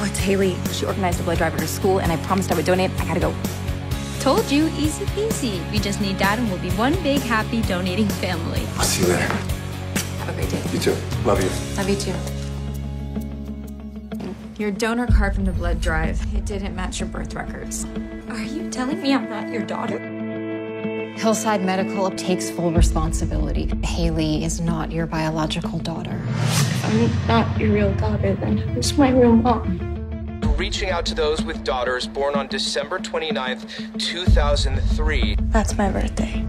Oh, it's Haley. She organized a blood drive at her school, and I promised I would donate. I gotta go. Told you, easy peasy. We just need dad and we'll be one big, happy, donating family. I'll see you later. Have a great day. You too. Love you. Love you too. Your donor card from the blood drive, it didn't match your birth records. Are you telling me I'm not your daughter? Hillside Medical takes full responsibility. Haley is not your biological daughter. I'm not your real daughter, then who's my real mom? Reaching out to those with daughters born on December 29th, 2003. That's my birthday.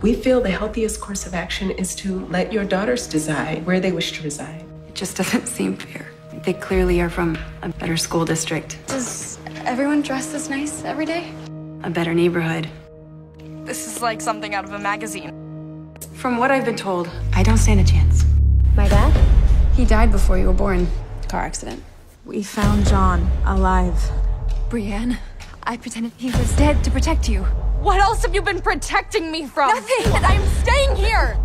We feel the healthiest course of action is to let your daughters decide where they wish to reside. It just doesn't seem fair. They clearly are from a better school district, Does everyone dress this nice every day? a better neighborhood. This is like something out of a magazine. From what I've been told, I don't stand a chance. My dad? He died before you were born. Car accident. We found John alive. Brienne, I pretended he was dead to protect you. What else have you been protecting me from? Nothing! And I'm staying here!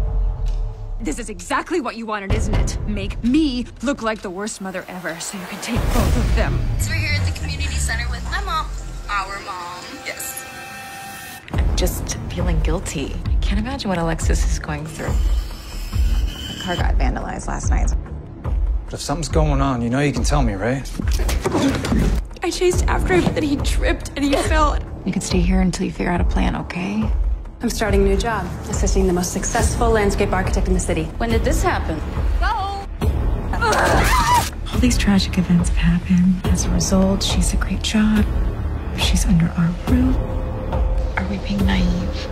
This is exactly what you wanted, isn't it? Make me look like the worst mother ever so you can take both of them. So we're here at the community center with my mom. Our mom. Yes. I'm just feeling guilty. I can't imagine what Alexis is going through. The car got vandalized last night. But if something's going on, you know you can tell me, right? I chased after him, then he tripped and he fell. You can stay here until you figure out a plan, okay? I'm starting a new job, assisting the most successful landscape architect in the city. When did this happen? All these tragic events have happened. As a result, she's a great job. She's under our roof. Are we being naive?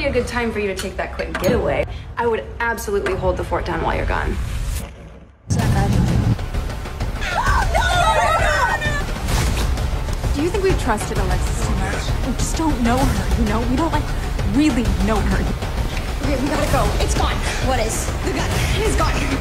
Now would be a good time for you to take that quick getaway. I would absolutely hold the fort down while you're gone. Do you think we've trusted Alexis too much? We just don't know her, you know? We don't, like, really know her. Okay, we gotta go. It's gone. What is? The gun. It's gone.